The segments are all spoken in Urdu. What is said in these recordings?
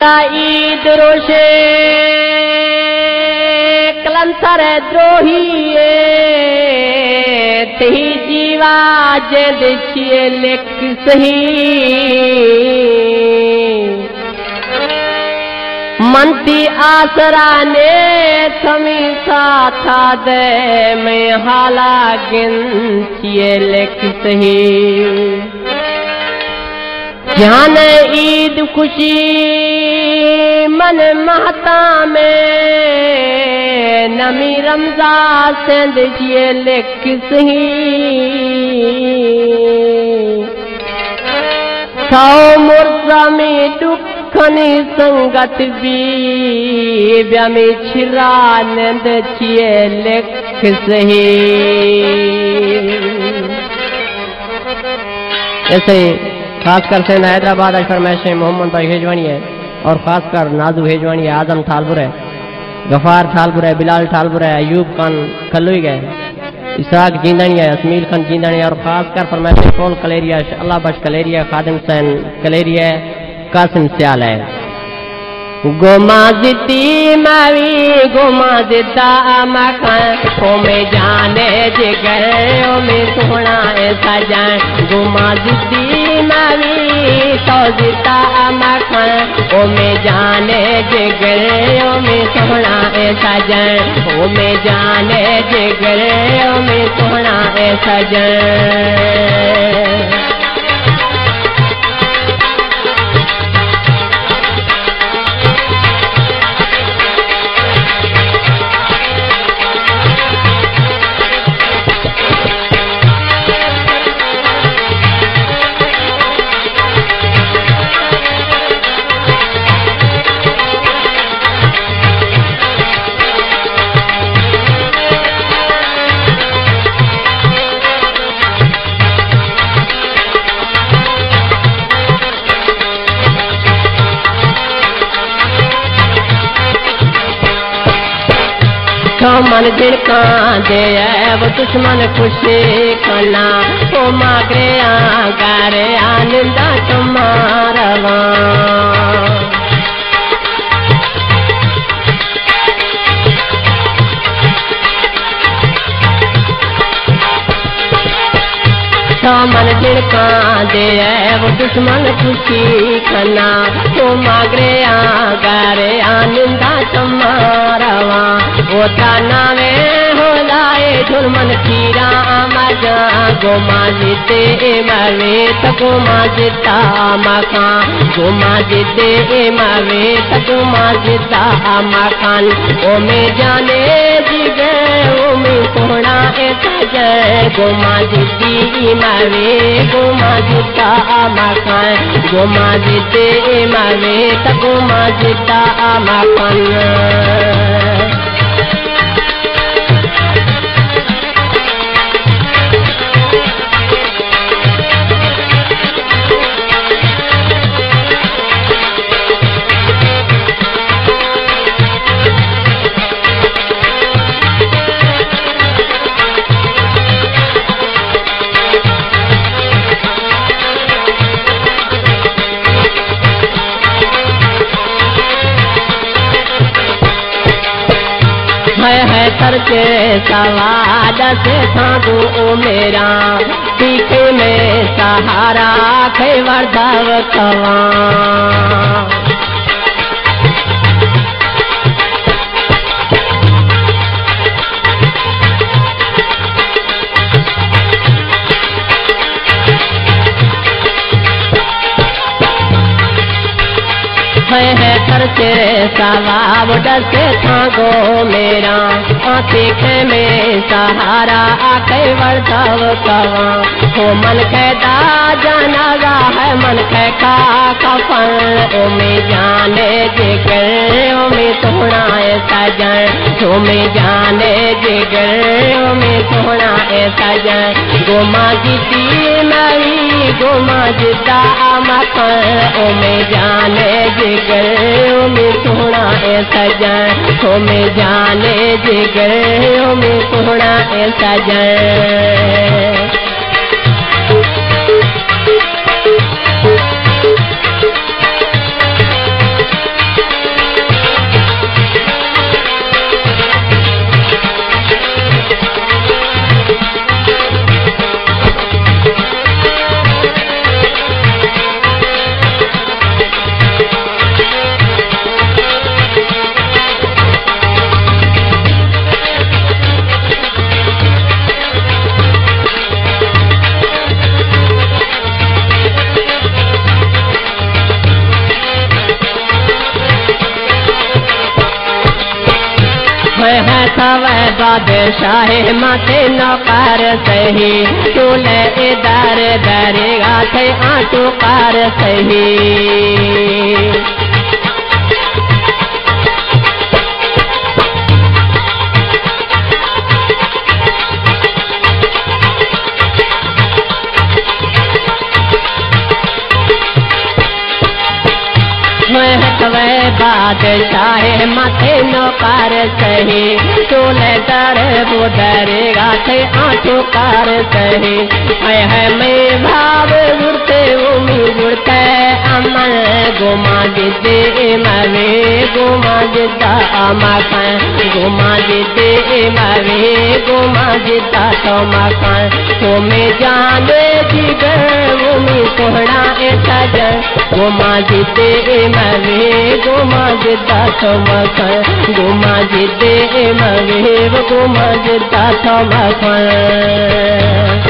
تائید روشے کلنسر دروہیے، تہی جیوا جلد چھئے لکھ سہی۔ منتی آسرانے سمی ساتھا دے، میں حالا گن چھئے لکھ سہی۔ جان عید خوشی من مہتا میں نمی رمضا سند جی لکھ سی سو مرزا میں ڈکھنی سنگت بھی، بیا میں چھرا نند جی لکھ سی ایسے ہی خاص کر سے حیدرآباد اج فرمائش محمد بھائی ہیجوانی ہے اور خاص کر نازو ہیجوانی ہے، اعظم تھالپور ہے۔ غفار تھالپور ہے، بلال ٹھالپور ہے، ایوب خان کلوئی گئے۔ اسحاق جیندانی ہے، اسمیل خان جیندانی ہے اور خاص کر فرمائش کول کلیریا، اللہ بش کلیریا، خادم حسین کلیریا، قاسم سیال ہے۔ گمازتی موی گمازتا مکھن او جانے جگر او میں سونا ایسا جان گمازتی موی سوزتا مکھن او جانے جگر او میں سونا ایسا جان او میں جانے جگر او میں سونا ایسا جان دشمن گڑ کان دے وہ دشمن خوشی کنا او ماں گرے آ گارے دشمن جڑکا دے وہ دشمن خوشی کھنا تو ماگرے آگارے آنندہ تمہارا وہ تانا وے ہو لائے جرمن کیرا مجا گما جیتے مرے تکو ماجتا مکان گما جیتے مرے تکو ماجتا مکان او میں جانے جی گئے او میں کوڑا ایسا جائے گما جیتی مرے باپا گما دیتے گما جتا باپ بھائی ہے سر کے سواد سے سانگو میرا۔ پیچھے میں سہارا کھے وردو کھوان سر تیرے ثواب ڈس تھانگو میرا آسیکھ میں سہارا، آکے ورتو کواں۔ ہو من کے کہتا جنازہ ہے، من کے کا کفن۔ امیں جانے ذکر امیں سجن تم جانے جگر میں سونا ہے سجن گما جیتی نہیں گما جتا مکن میں جانے جگر میں سونا ہے سجن تم جانے جگر میں سونا ہے سجن ہے سوے بادشاہ مت نوکر سہی چولے ادھر دریا تھے آٹو کار سہی بادشاہ متے نوکار سہی چولے در بدر گاتے آٹو کار سہی ہے میں بھاو گرتے امی گرتے امن گما جدے موے گما جدا مکان گما جدے موے گما جدا تو مکان تمہیں جانے جگر امی سوہنا ایسا جن گما جدے موے گما جدا تو مکان گما جدے موے گما جدا تو مکان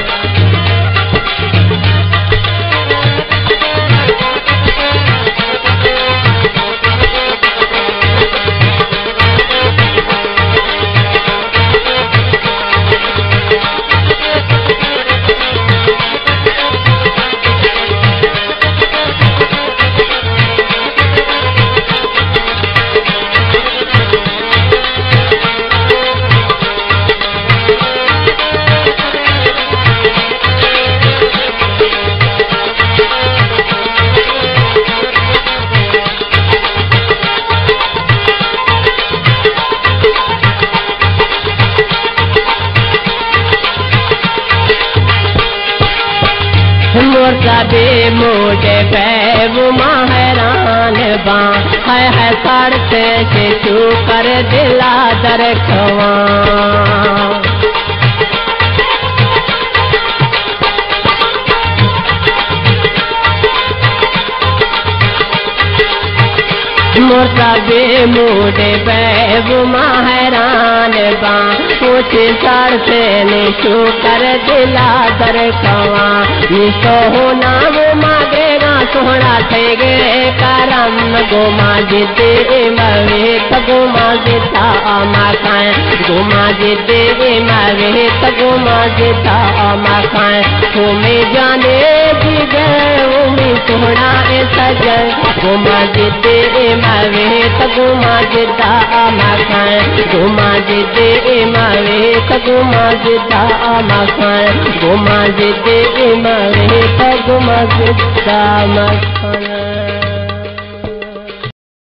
موٹے پہ مہران ماہران ہے ہے سڑتے کے شو کر دلا در کھوان۔ مرتا بے موڈے بے وہ ماہران بان کچھ سر سے نشو کر دلا در کواں۔ سونا ہونا گے گا سونا تھے گے، کرم گوما جدے موے گوما جتا مکان گوما جدے موے گوما جتا مکان تمہیں جانے دی گئے میں سونا سجن گوما جدے موے گوما جتا مکان گوما جدے موے گوما جتا مکان گوما